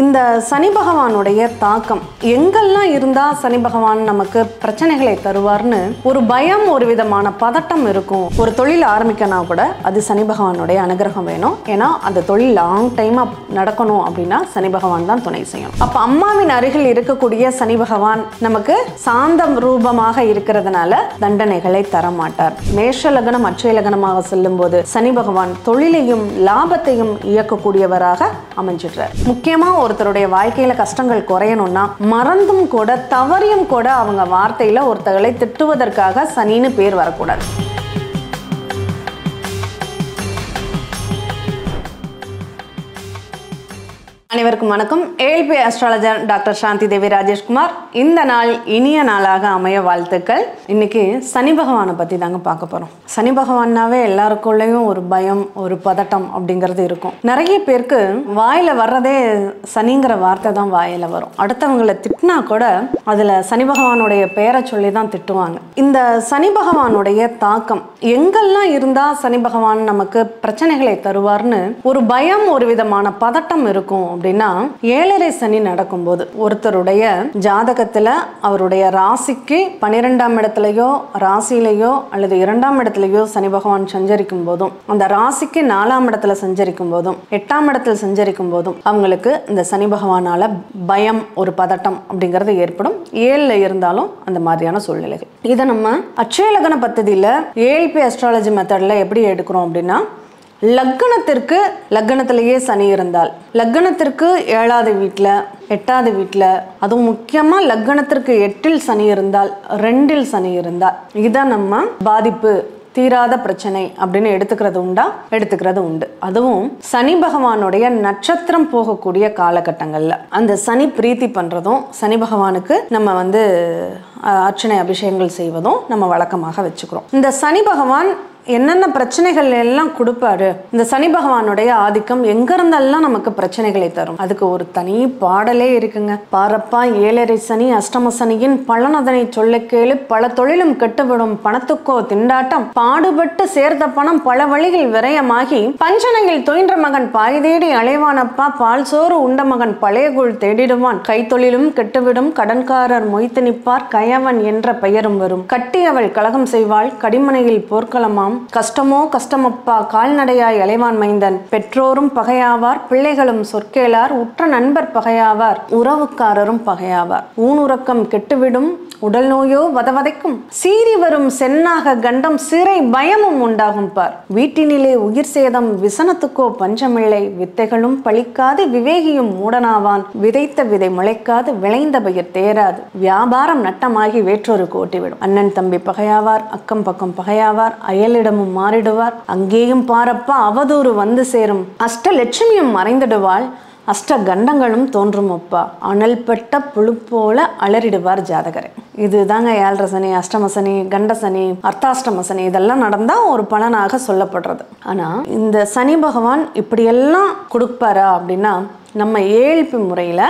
இந்த சனி பகவானுடைய தாக்கம் எங்கெல்லாம் இருந்தால் சனி பகவான் நமக்கு பிரச்சனைகளை தருவார்னு ஒரு பயம் ஒரு விதமான பதட்டம் இருக்கும். ஒரு தொழில் ஆரம்பிக்கனா கூட அது சனி பகவானுடைய அனுகிரகம் வேணும். ஏன்னா அந்த தொழில் லாங் டைமாக நடக்கணும் அப்படின்னா சனி பகவான் தான் துணை செய்யணும். அப்போ அம்மாவின் அருகில் இருக்கக்கூடிய சனி பகவான் நமக்கு சாந்தம் ரூபமாக இருக்கிறதுனால தண்டனைகளை தர மாட்டார் மேஷ லக்னம் அச்சய லக்னமாக செல்லும் போது சனி பகவான் தொழிலையும் லாபத்தையும் இயக்கக்கூடியவராக அமைஞ்சிடுறார். முக்கியமாக ஒருத்தருடைய வாழ்க்கையில கஷ்டங்கள் குறையணும்னா மறந்தும் கூட தவறியும் கூட அவங்க வார்த்தையில ஒருத்தர்களை திட்டுவதற்காக சனின்னு பேர் வரக்கூடாது. அனைவருக்கும் வணக்கம். ஏழ்பி அஸ்ட்ராலஜர் டாக்டர் சாந்தி தேவி ராஜேஷ்குமார். இந்த நாள் இனிய நாளாக அமைய வாழ்த்துக்கள். இன்னைக்கு சனி பகவானை பற்றி தாங்க பார்க்க போகிறோம் சனி பகவான்னாவே எல்லாருக்குள்ளேயும் ஒரு பயம் ஒரு பதட்டம் அப்படிங்கிறது இருக்கும். நிறைய பேருக்கு வாயில் வர்றதே சனிங்கிற வார்த்தை தான் வாயில் வரும். அடுத்தவங்களை திட்டினா கூட அதில் சனி பகவானுடைய பெயரை சொல்லி தான் திட்டுவாங்க. இந்த சனி பகவானுடைய தாக்கம் எங்கெல்லாம் இருந்தால் சனி பகவான் நமக்கு பிரச்சனைகளை தருவார்னு ஒரு பயம் ஒரு விதமான பதட்டம் இருக்கும் அப்படின்னா ஏழரை சனி நடக்கும்போது ஒருத்தருடைய ஜாதகத்துல அவருடைய ராசிக்கு பன்னிரெண்டாம் இடத்துலயோ ராசியிலையோ அல்லது இரண்டாம் இடத்துலயோ சனி பகவான் சஞ்சரிக்கும் போதும் அந்த ராசிக்கு நாலாம் இடத்துல சஞ்சரிக்கும் போதும் எட்டாம் இடத்துல சஞ்சரிக்கும் போதும் அவங்களுக்கு இந்த சனி பகவானால பயம் ஒரு பதட்டம் அப்படிங்கிறது ஏற்படும். ஏழுல இருந்தாலும் அந்த மாதிரியான சூழ்நிலைகள். இதை நம்ம அட்சயலகன பத்ததியில் ஏஎல்பி அஸ்ட்ராலஜி மெத்தடில் எப்படி எடுக்கிறோம் அப்படின்னா லக்கணத்திற்கு லக்கணத்திலேயே சனி இருந்தால். லக்கணத்திற்கு ஏழாவது வீட்டில் எட்டாவது வீட்டில் அதுவும் முக்கியமாக லக்கணத்திற்கு எட்டில் சனி இருந்தால் ரெண்டில் சனி இருந்தால். இதை நம்ம பாதிப்பு தீராத பிரச்சனை அப்படின்னு எடுத்துக்கிறது உண்டா? எடுத்துக்கிறது உண்டு. அதுவும் சனி பகவானுடைய நட்சத்திரம் போகக்கூடிய காலகட்டங்களில். அந்த சனி பிரீத்தி பண்ணுறதும் சனி பகவானுக்கு நம்ம வந்து அர்ச்சனை அபிஷேகங்கள் செய்வதும் நம்ம வழக்கமாக வச்சுக்கிறோம். இந்த சனி பகவான் என்னென்ன பிரச்சனைகள் எல்லாம் கொடுப்பாரு? இந்த சனி பகவானுடைய ஆதிக்கம் எங்க இருந்தெல்லாம் நமக்கு பிரச்சனைகளை தரும்? அதுக்கு ஒரு தனி பாடலே இருக்குங்க. பாரப்பா ஏழரை சனி அஷ்டம சனியின் பலனதனை சொல்ல கேளு. பல தொழிலும் கெட்டுவிடும். பணத்துக்கோ திண்டாட்டம். பாடுபட்டு சேர்த்த பணம் பல வழியில் விரயமாகி பஞ்சனையில் துயின்ற மகன் பாய் தேடி அலைவானப்பா. பால் சோறு உண்ட மகன் பழையகுள் தேடிடுவான். கைத்தொழிலும் கெட்டுவிடும். கடன்காரர் மொய்த்து நிற்பார். கயவன் என்ற பெயரும் வரும். கட்டியவள் கலகம் செய்வாள். கடிமனையில் போர்க்களமாம். கஷ்டமோ கஷ்டமப்பா கால்நடையாய் அலைவான் மைந்தன். பெற்றோரும் பகையாவார் பிள்ளைகளும் சொற்கேளார் உற்ற நண்பர் பகையாவார் உறவுக்காரரும் பகையாவார். ஊனுறக்கம் கெட்டுவிடும் உடல் நோயோ வதவதைக்கும். சீறி வரும் சென்னாக கண்டம் சிறை பயமும் உண்டாகும் பார். வீட்டினிலே உயிர் சேதம் விசனத்துக்கோ பஞ்சமில்லை. வித்தைகளும் பழிக்காது விவேகியும் மூடனாவான். விதைத்த விதை முளைக்காது விளைந்த பயிர் தேராது. வியாபாரம் நட்டமாகி வேற்றொரு கோட்டிவிடும். அண்ணன் தம்பி பகையாவார் அக்கம் பக்கம் பகையாவார் அயலிடமும் மாறிடுவார். அங்கேயும் பாரப்பா அவதூறு வந்து சேரும். அஷ்டலட்சுமியும் மறைந்திடுவாள். அஷ்ட கண்டங்களும் தோன்றும் அப்பா அனல்பட்ட புழு போல அலறிடுவார் ஜாதகரை. இதுதாங்க ஏழரை சனி அஷ்டம சனி கண்ட சனி அர்த்தாஷ்டம சனி இதெல்லாம் நடந்தால் ஒரு பலனாக சொல்லப்படுறது. ஆனால் இந்த சனி பகவான் இப்படியெல்லாம் கொடுப்பாரா அப்படின்னா நம்ம ஏழ்பி முறையில்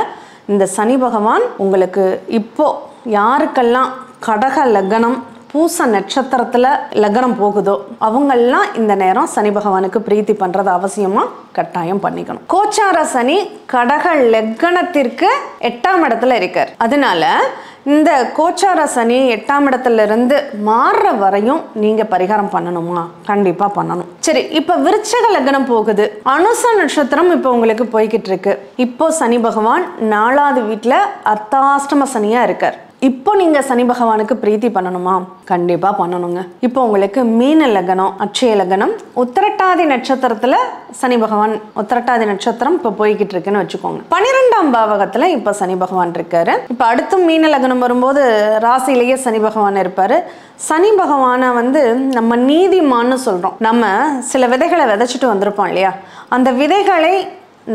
இந்த சனி பகவான் உங்களுக்கு இப்போது யாருக்கெல்லாம் கடக லக்னம் பூச நட்சத்திரத்தில் லக்னம் போகுதோ அவங்கெல்லாம் இந்த நேரம் சனி பகவானுக்கு பிரீத்தி பண்ணுறது அவசியமாக கட்டாயம் பண்ணிக்கணும். கோச்சார சனி கடக லக்னத்திற்கு எட்டாம் இடத்துல இருக்கார். அதனால இந்த கோச்சார சனி எட்டாம் இடத்துல இருந்து மாறுற வரையும் நீங்க பரிகாரம் பண்ணணுமா? கண்டிப்பா பண்ணணும். சரி இப்ப விருச்சக லக்னம் போகுது. அனுச நட்சத்திரம் இப்போ உங்களுக்கு போய்கிட்டு இருக்கு. இப்போ சனி பகவான் நாலாவது வீட்டுல அர்த்தாஷ்டம சனியா இருக்கார். இப்போ நீங்க சனி பகவானுக்கு பிரீத்தி பண்ணணுமா? கண்டிப்பா பண்ணணுங்க. இப்போ உங்களுக்கு மீன லக்னம் அட்சய லக்னம் உத்திரட்டாதி நட்சத்திரத்துல சனி பகவான் உத்திரட்டாதி நட்சத்திரம் இப்போ போய்கிட்டு இருக்குன்னு வச்சுக்கோங்க. பன்னிரெண்டாம் பாவகத்துல இப்போ சனி பகவான் இருக்காரு. இப்போ அடுத்து மீன லக்னம் வரும்போது ராசியிலேயே சனி பகவான் இருப்பாரு. சனி பகவானை வந்து நம்ம நீதிமான்னு சொல்றோம். நம்ம சில விதைகளை விதைச்சிட்டு வந்திருப்போம் இல்லையா? அந்த விதைகளை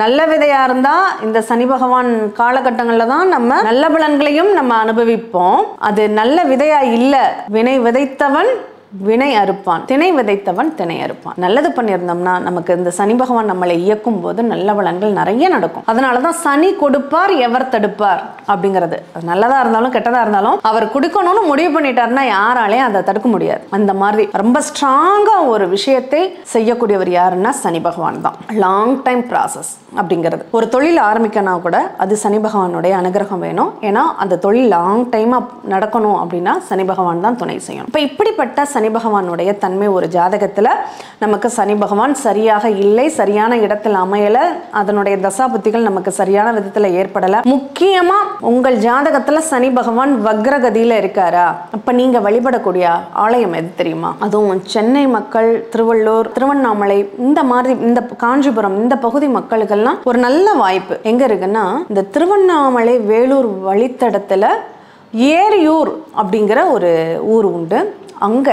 நல்ல விதையாக இருந்தால் இந்த சனி பகவான் காலகட்டங்களில் தான் நம்ம நல்ல பலன்களையும் நம்ம அனுபவிப்போம். அது நல்ல விதையாக இல்லை வினை விதைத்தவன் வினை அறுப்பான். திணை விதைத்தவன் திணை அறுப்பான். நல்லது பண்ணியிருந்தோம்னா நமக்கு இந்த சனி பகவான் நம்மளை இயக்கும் போது நல்ல பலன்கள் நிறைய நடக்கும். அதனால தான் சனி கொடுப்பார் எவர் தடுப்பார் அப்படிங்கிறது. அது நல்லதா இருந்தாலும் கெட்டதா இருந்தாலும் அவர் கொடுக்கணும்னு முடிவு பண்ணிட்டாருன்னா யாராலையும் அதை தடுக்க முடியாது. அந்த மாதிரி ரொம்ப ஸ்ட்ராங்காக ஒரு விஷயத்தை செய்யக்கூடியவர் யாருன்னா சனி பகவான் தான். லாங் டைம் ப்ராசஸ் அப்படிங்கிறது. ஒரு தொழில் ஆரம்பிக்கனா கூட அது சனி பகவானுடைய அனுகிரகம் வேணும். ஏன்னா அந்த தொழில் லாங் டைமாக நடக்கணும் அப்படின்னா சனி பகவான் தான் துணை செய்யணும். இப்போ இப்படிப்பட்ட சனி பகவானுடைய தன்மை ஒரு ஜாதகத்தில் நமக்கு சனி பகவான் சரியாக இல்லை சரியான இடத்தில் அமையலை அதனுடைய தசாபுத்திகள் நமக்கு சரியான விதத்தில் ஏற்படலை. முக்கியமாக உங்கள் ஜாதகத்தில் சனி பகவான் வக்ரகதியில் இருக்காரா? அப்போ நீங்கள் வழிபடக்கூடிய ஆலயம் எது தெரியுமா? அதுவும் சென்னை மக்கள் திருவள்ளூர் திருவண்ணாமலை இந்த மாதிரி இந்த காஞ்சிபுரம் இந்த பகுதி மக்களுக்கெல்லாம் ஒரு நல்ல வாய்ப்பு. எங்க இருக்குன்னா இந்த திருவண்ணாமலை வேலூர் வழித்தடத்துல ஏரியூர் அப்படிங்கிற ஒரு ஊர் உண்டு. அங்க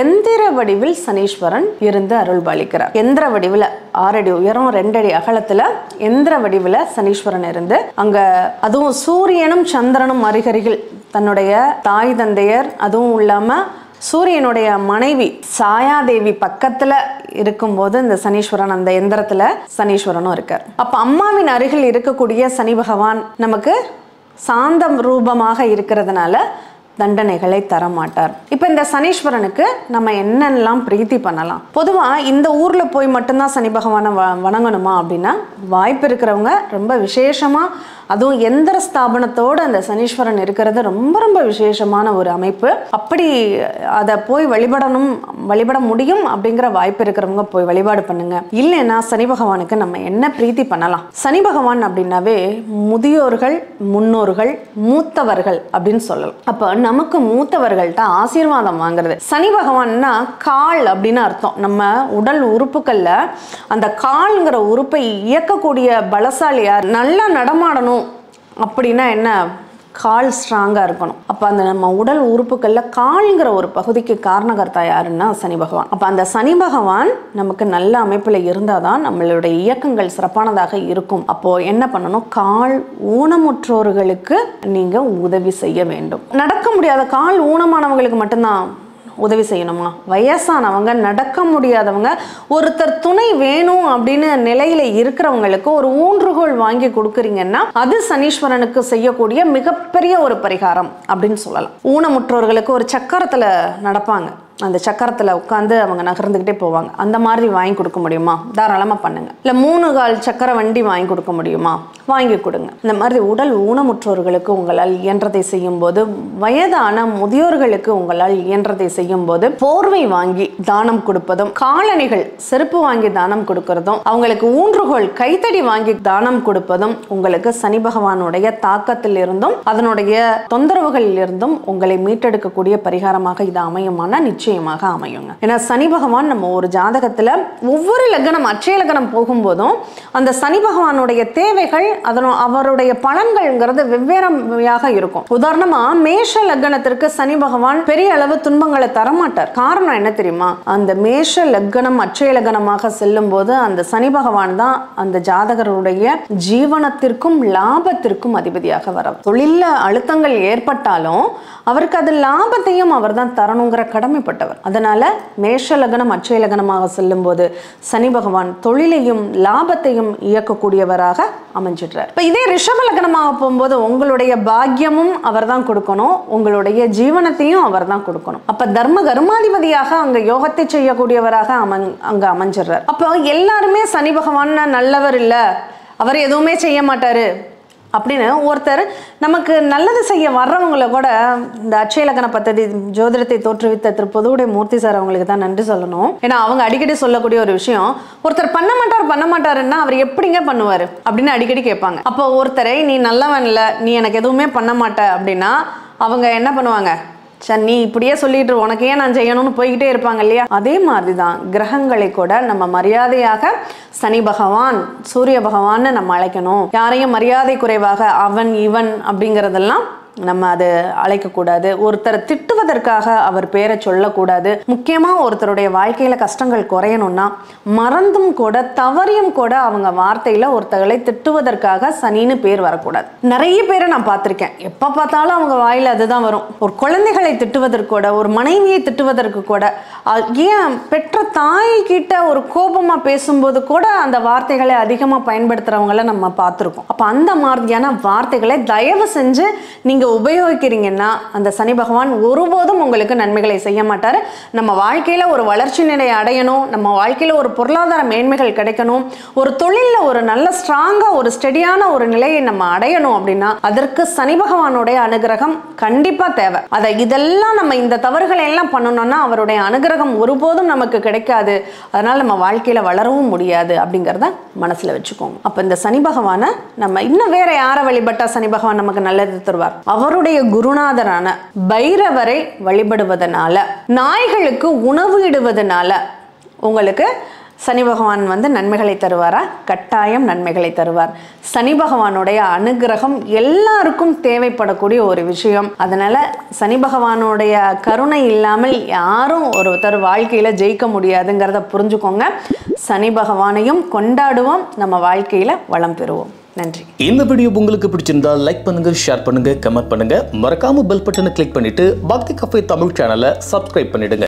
எந்திர வடிவில் சனீஸ்வரன் இருந்து அருள் பாலிக்கிறார் எந்திர வடிவில் ஆறடி உயரம் ரெண்டடி அகலத்துல எந்திர வடிவில் சனீஸ்வரன் இருந்து அங்க அதுவும் சூரியனும் சந்திரனும் அருகருகில் தன்னுடைய தாய் தந்தையர் அதுவும் இல்லாமல் சூரியனுடைய மனைவி சாயாதேவி பக்கத்துல இருக்கும்போது இந்த சனீஸ்வரன் அந்த எந்திரத்துல சனீஸ்வரனும் இருக்கார். அப்ப அம்மாவின் அருகில் இருக்கக்கூடிய சனி பகவான் நமக்கு சாந்தம் ரூபமாக இருக்கிறதுனால தண்டனைகளை தர மாட்டார் இப்போ இந்த சனீஸ்வரனுக்கு நம்ம என்னெல்லாம் பிரீத்தி பண்ணலாம்? பொதுவாக இந்த ஊரில் போய் மட்டும்தான் சனி பகவானை வ வணங்கணுமா அப்படின்னா வாய்ப்பு இருக்கிறவங்க ரொம்ப விசேஷமாக அதுவும் எந்திர ஸ்தாபனத்தோடு அந்த சனீஸ்வரன் இருக்கிறது ரொம்ப ரொம்ப விசேஷமான ஒரு அமைப்பு. அப்படி அதை போய் வழிபடணும் வழிபட முடியும் அப்படிங்கிற வாய்ப்பு இருக்கிறவங்க போய் வழிபாடு பண்ணுங்க. இல்லைன்னா சனி பகவானுக்கு நம்ம என்ன பிரீத்தி பண்ணலாம்? சனி பகவான் அப்படின்னாவே முதியோர்கள் முன்னோர்கள் மூத்தவர்கள் அப்படின்னு சொல்லலாம். அப்போ நமக்கு மூத்தவர்கள்ட்ட ஆசீர்வாதம் வாங்குறது. சனி பகவான்னா கால் அப்படின்னு அர்த்தம். நம்ம உடல் உறுப்புகள்ல அந்த கால்ங்கிற உறுப்பை இயக்கக்கூடிய பலசாலியார் நல்லா நடமாடணும் அப்படின்னா என்ன? கால் ஸ்ட்ராங்காக இருக்கணும். அப்போ அந்த நம்ம உடல் உறுப்புகளில் கால்ங்கிற ஒரு பகுதிக்கு காரணகர்த்தா யாருன்னா சனி பகவான். அப்போ அந்த சனி பகவான் நமக்கு நல்ல அமைப்பில் இருந்தால் தான் நம்மளுடைய இயக்கங்கள் சிறப்பானதாக இருக்கும். அப்போது என்ன பண்ணணும்? கால் ஊனமுற்றோர்களுக்கு நீங்கள் உதவி செய்ய வேண்டும். நடக்க முடியாத கால் ஊனமானவங்களுக்கு மட்டும்தான் உதவி செய்யணுமா? வயசானவங்க நடக்க முடியாதவங்க ஒருத்தர் துணை வேணும் அப்படின்னு நிலையில இருக்கிறவங்களுக்கு ஒரு ஊன்றுகோல் வாங்கி கொடுக்குறீங்கன்னா அது சனீஸ்வரனுக்கு செய்யக்கூடிய மிகப்பெரிய ஒரு பரிகாரம் அப்படின்னு சொல்லலாம். ஊனமுற்றோர்களுக்கு ஒரு சக்கரத்தில் நடப்பாங்க. அந்த சக்கரத்தில் உட்காந்து அவங்க நகர்ந்துக்கிட்டே போவாங்க. அந்த மாதிரி வாங்கி கொடுக்க முடியுமா? தாராளமாக பண்ணுங்க. இல்லை மூணு கால் சக்கர வண்டி வாங்கி கொடுக்க முடியுமா? வாங்கி கொடுங்க. இந்த மாதிரி உடல் ஊனமுற்றோர்களுக்கு உங்களால் இயன்றதை செய்யும்போது வயதான முதியோர்களுக்கு உங்களால் இயன்றதை செய்யும்போது போர்வை வாங்கி தானம் கொடுப்பதும் காலணிகள் செருப்பு வாங்கி தானம் கொடுக்கறதும் அவங்களுக்கு ஊன்றுகோல் கைத்தடி வாங்கி தானம் கொடுப்பதும் உங்களுக்கு சனி பகவானுடைய தாக்கத்தில் இருந்தும் அதனுடைய தொந்தரவுகளில் இருந்தும் உங்களை மீட்டெடுக்கக்கூடிய பரிகாரமாக இது அமையுமான நிச்சயமாக அமையுங்க. ஏன்னா சனி பகவான் நம்ம ஒரு ஜாதகத்துல ஒவ்வொரு லக்னம் அச்சய லக்னம் போகும்போதும் அந்த சனி பகவானுடைய தேவைகள் அதனோ அவருடைய பலன்கள்ங்கிறது வெவ்வேறாக இருக்கும். உதாரணமா மேஷ லக்னத்திற்கு சனி பகவான் பெரிய அளவு துன்பங்களை தரமாட்டார். காரணம் என்ன தெரியுமா? அந்த மேஷ லக்னம் அச்சய லக்னமாக செல்லும் போது அந்த சனி பகவான் தான் அந்த ஜாதகருடைய ஜீவனத்திற்கும் லாபத்திற்கும் அதிபதியாக வர தொழில அழுத்தங்கள் ஏற்பட்டாலும் அவருக்கு அது லாபத்தையும் அவர் தான் தரணுங்கிற கடமைப்பட்டவர் அதனால மேஷ லக்னம் அச்சய லக்னமாக செல்லும் போது சனி பகவான் தொழிலையும் லாபத்தையும் இயக்கக்கூடியவராக அமைஞ்சிடுறார். இப்போ இதே ரிஷப லக்னமாக போகும்போது உங்களுடைய பாக்கியமும் அவர் தான் கொடுக்கணும். உங்களுடைய ஜீவனத்தையும் அவர் தான் கொடுக்கணும். அப்ப தர்ம கர்மாதிபதியாக அங்க யோகத்தை செய்யக்கூடியவராக அமன் அங்க அமைஞ்சிடுறார். அப்போ எல்லாருமே சனி பகவான் நல்லவர் இல்ல. அவர் எதுவுமே செய்ய மாட்டாரு. அப்படின்னு ஒருத்தர் நமக்கு நல்லது செய்ய வர்றவங்கள கூட இந்த அச்சயலக்கண பத்ததி ஜோதிடத்தை தோற்றுவித்த திரு பொதுவுடைய மூர்த்தி சார் அவங்களுக்கு தான் நன்றி சொல்லணும். ஏன்னா அவங்க அடிக்கடி சொல்லக்கூடிய ஒரு விஷயம் ஒருத்தர் பண்ண மாட்டார் பண்ண மாட்டாருன்னா அவர் எப்படிங்க பண்ணுவார் அப்படின்னு அடிக்கடி கேட்பாங்க. அப்போ ஒருத்தரை நீ நல்லவன் இல்லை நீ எனக்கு எதுவுமே பண்ண மாட்ட அப்படின்னா அவங்க என்ன பண்ணுவாங்க? சரி நீ இப்படியே சொல்லிட்டு உனக்கே உனக்கு ஏன் நான் செய்யணும்னு போய்கிட்டே இருப்பாங்க இல்லையா? அதே மாதிரி தான் கிரகங்களை கூட நம்ம மரியாதையாக சனி பகவான் சூரிய பகவான்னு நம்ம அழைக்கணும். யாரையும் மரியாதை குறைவாக அவன் இவன் அப்படிங்கிறதெல்லாம் நம்ம அது அழைக்கக்கூடாது. ஒருத்தரை திட்டுவதற்காக அவர் பேரை சொல்லக்கூடாது. முக்கியமாக ஒருத்தருடைய வாழ்க்கையில் கஷ்டங்கள் குறையணும்னா மறந்தும் கூட தவறியும் கூட அவங்க வார்த்தையில் ஒருத்தர்களை திட்டுவதற்காக சனின்னு பேர் வரக்கூடாது. நிறைய பேரை நான் பார்த்துருக்கேன். எப்போ பார்த்தாலும் அவங்க வாயில் அதுதான் வரும். ஒரு குழந்தைகளை திட்டுவதற்கு கூட ஒரு மனைவியை திட்டுவதற்கு கூட ஏன் பெற்ற தாய் கிட்ட ஒரு கோபமாக பேசும்போது கூட அந்த வார்த்தைகளை அதிகமாக பயன்படுத்துகிறவங்கள நம்ம பார்த்துருக்கோம். அப்போ அந்த மாதிரியான வார்த்தைகளை தயவு செஞ்சு நீங்கள் நீங்கள் உபயோகிக்கிறீங்கன்னா அந்த சனி பகவான் ஒருபோதும் உங்களுக்கு நன்மைகளை செய்ய மாட்டார். நம்ம வாழ்க்கையில ஒரு வளர்ச்சி நிலையை அடையணும் நம்ம வாழ்க்கையில ஒரு பொருளாதார மேன்மைகள் கிடைக்கணும் ஒரு தொழிலில் ஒரு நல்ல ஸ்ட்ராங்காக ஒரு ஸ்டெடியான ஒரு நிலையை நம்ம அடையணும் அப்படின்னா அதற்கு சனி பகவானுடைய அனுகிரகம் கண்டிப்பாக தேவை. அதை இதெல்லாம் நம்ம இந்த தவறுகளை எல்லாம் பண்ணணும்னா அவருடைய அனுகிரகம் ஒருபோதும் நமக்கு கிடைக்காது. அதனால நம்ம வாழ்க்கையில வளரவும் முடியாது அப்படிங்கிறத மனசுல வச்சுக்கோங்க. அப்போ இந்த சனி பகவானை நம்ம இன்னும் வேற யாரை வழிபட்டா சனி பகவான் நமக்கு நல்லது தருவார்? அவருடைய குருநாதரான பைரவரை வழிபடுவதனால நாய்களுக்கு உணவு இடுவதனால உங்களுக்கு சனி பகவான் வந்து நன்மைகளை தருவாரா? கட்டாயம் நன்மைகளை தருவார். சனி பகவானுடைய அனுகிரகம் எல்லாருக்கும் தேவைப்படக்கூடிய ஒரு விஷயம். அதனால சனி பகவானுடைய கருணை இல்லாமல் யாரும் ஒருத்தர் வாழ்க்கையில ஜெயிக்க முடியாதுங்கிறத புரிஞ்சுக்கோங்க. சனி பகவானையும் கொண்டாடுவோம். நம்ம வாழ்க்கையில வளம் பெறுவோம். நன்றி. இந்த வீடியோ உங்களுக்கு பிடிச்சிருந்தா லைக் பண்ணுங்க ஷேர் பண்ணுங்க கமெண்ட் பண்ணுங்க. மறக்காம பெல் பட்டனை கிளிக் பண்ணிட்டு பக்தி கஃபே தமிழ் சேனலை சப்ஸ்கிரைப் பண்ணிடுங்க.